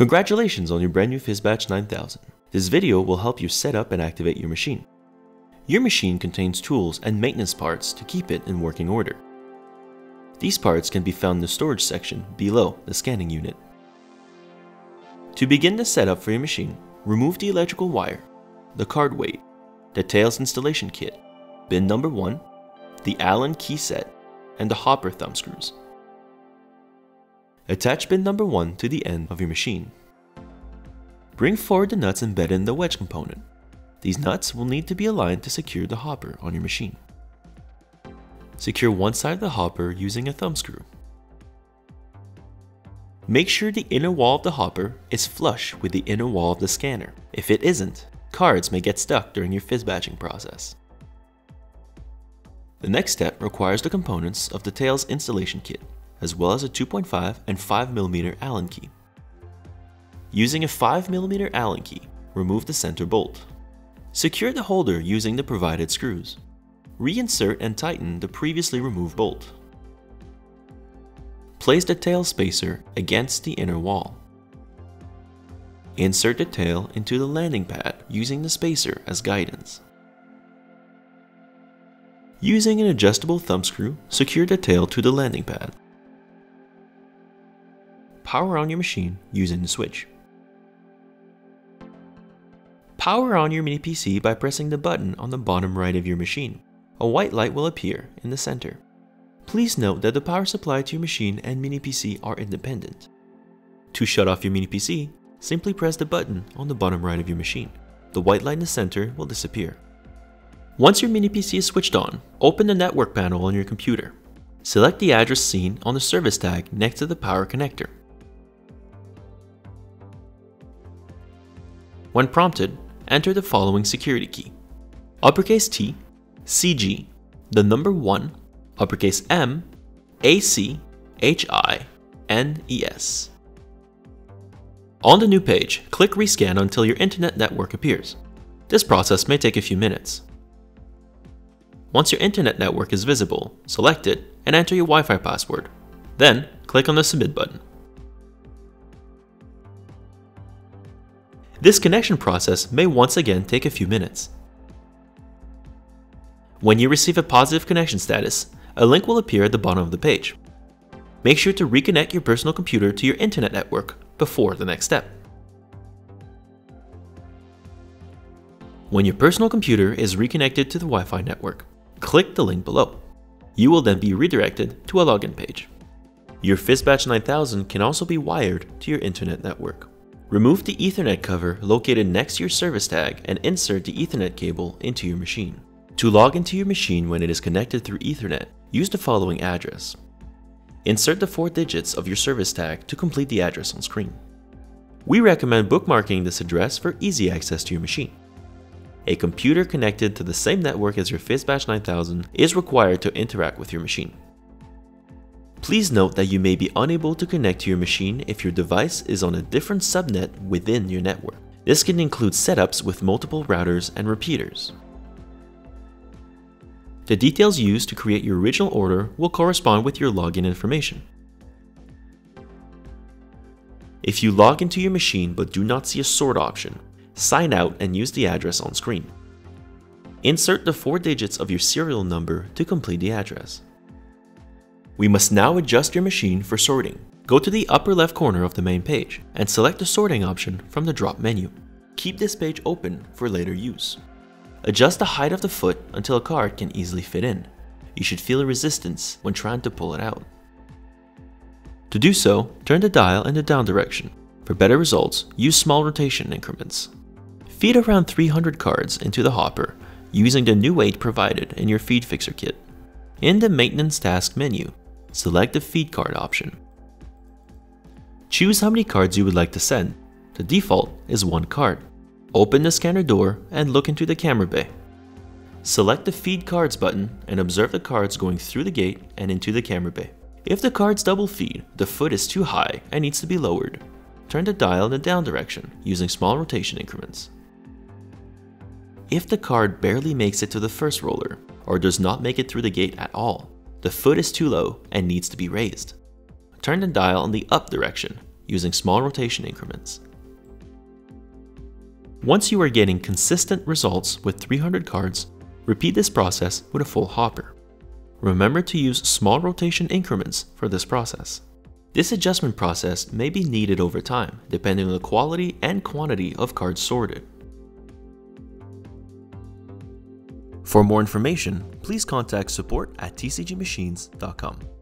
Congratulations on your brand new PhyzBatch 9000. This video will help you set up and activate your machine. Your machine contains tools and maintenance parts to keep it in working order. These parts can be found in the storage section below the scanning unit. To begin the setup for your machine, remove the electrical wire, the card weight, the Tails installation kit, bin number 1, the Allen key set, and the hopper thumb screws. Attach bin number 1 to the end of your machine. Bring forward the nuts embedded in the wedge component. These nuts will need to be aligned to secure the hopper on your machine. Secure one side of the hopper using a thumb screw. Make sure the inner wall of the hopper is flush with the inner wall of the scanner. If it isn't, cards may get stuck during your fizz batching process. The next step requires the components of the Tails installation kit as well as a 2.5 and 5mm Allen key. Using a 5mm Allen key, remove the center bolt. Secure the holder using the provided screws. Reinsert and tighten the previously removed bolt. Place the tail spacer against the inner wall. Insert the tail into the landing pad using the spacer as guidance. Using an adjustable thumb screw, secure the tail to the landing pad power on your machine using the switch. Power on your mini PC by pressing the button on the bottom right of your machine. A white light will appear in the center. Please note that the power supply to your machine and mini PC are independent. To shut off your mini PC, simply press the button on the bottom right of your machine. The white light in the center will disappear. Once your mini PC is switched on, open the network panel on your computer. Select the address seen on the service tag next to the power connector. When prompted, enter the following security key. Uppercase T, CG, the number 1, uppercase M, AC, HI, N, ES. On the new page, click Rescan until your internet network appears. This process may take a few minutes. Once your internet network is visible, select it and enter your Wi-Fi password. Then, click on the Submit button. This connection process may once again take a few minutes. When you receive a positive connection status, a link will appear at the bottom of the page. Make sure to reconnect your personal computer to your internet network before the next step. When your personal computer is reconnected to the Wi-Fi network, click the link below. You will then be redirected to a login page. Your PhyzBatch 9000 can also be wired to your internet network. Remove the Ethernet cover located next to your service tag and insert the Ethernet cable into your machine. To log into your machine when it is connected through Ethernet, use the following address. Insert the four digits of your service tag to complete the address on screen. We recommend bookmarking this address for easy access to your machine. A computer connected to the same network as your PhyzBatch 9000 is required to interact with your machine. Please note that you may be unable to connect to your machine if your device is on a different subnet within your network. This can include setups with multiple routers and repeaters. The details used to create your original order will correspond with your login information. If you log into your machine but do not see a sort option, sign out and use the address on screen. Insert the four digits of your serial number to complete the address. We must now adjust your machine for sorting. Go to the upper left corner of the main page and select the sorting option from the drop menu. Keep this page open for later use. Adjust the height of the foot until a card can easily fit in. You should feel a resistance when trying to pull it out. To do so, turn the dial in the down direction. For better results, use small rotation increments. Feed around 300 cards into the hopper using the new weight provided in your feed fixer kit. In the maintenance task menu, select the feed card option. Choose how many cards you would like to send. The default is one card. Open the scanner door and look into the camera bay. Select the feed cards button and observe the cards going through the gate and into the camera bay. If the cards double feed, the foot is too high and needs to be lowered. Turn the dial in the down direction using small rotation increments. If the card barely makes it to the first roller, or does not make it through the gate at all, the foot is too low and needs to be raised. Turn the dial in the up direction using small rotation increments. Once you are getting consistent results with 300 cards, repeat this process with a full hopper. Remember to use small rotation increments for this process. This adjustment process may be needed over time, depending on the quality and quantity of cards sorted. For more information, please contact support at tcgmachines.com.